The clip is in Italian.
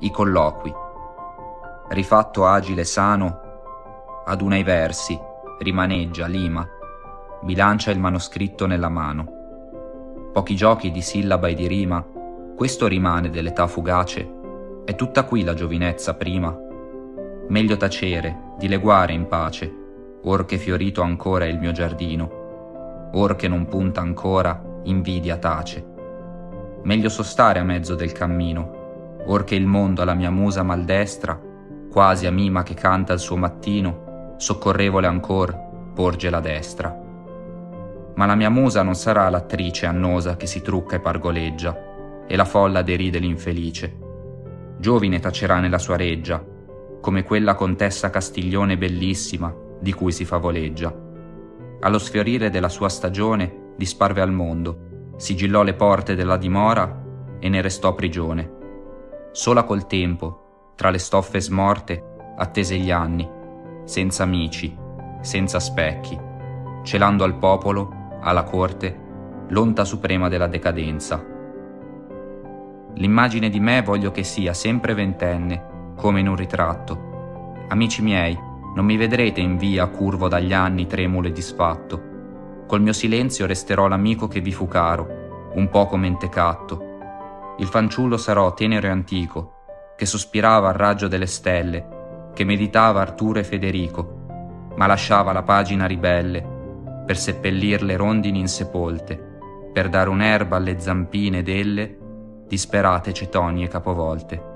I colloqui. Rifatto agile e sano, aduna i versi, rimaneggia, lima, bilancia il manoscritto nella mano. Pochi giochi di sillaba e di rima, questo rimane dell'età fugace, è tutta qui la giovinezza prima. Meglio tacere, dileguare in pace, or che fiorito ancora è il mio giardino, or che non punta ancora, invidia tace. Meglio sostare a mezzo del cammino, or che il mondo alla mia musa maldestra, quasi a mima che canta il suo mattino, soccorrevole ancor, porge la destra. Ma la mia musa non sarà l'attrice annosa che si trucca e pargoleggia, e la folla deride l'infelice. Giovine tacerà nella sua reggia, come quella contessa Castiglione bellissima di cui si favoleggia. Allo sfiorire della sua stagione disparve al mondo, sigillò le porte della dimora e ne restò prigione. Sola col tempo, tra le stoffe smorte, attese gli anni, senza amici, senza specchi, celando al popolo, alla corte, l'onta suprema della decadenza L'immagine di me voglio che sia sempre ventenne, come in un ritratto. Amici miei, non mi vedrete in via curvo dagli anni tremulo e disfatto. Col mio silenzio resterò l'amico che vi fu caro, un poco mentecatto. Il fanciullo sarò tenero e antico, che sospirava al raggio delle stelle, che meditava Arturo e Federico, ma lasciava la pagina ribelle per seppellir le rondini insepolte, per dare un'erba alle zampine delle disperate cetonie capovolte.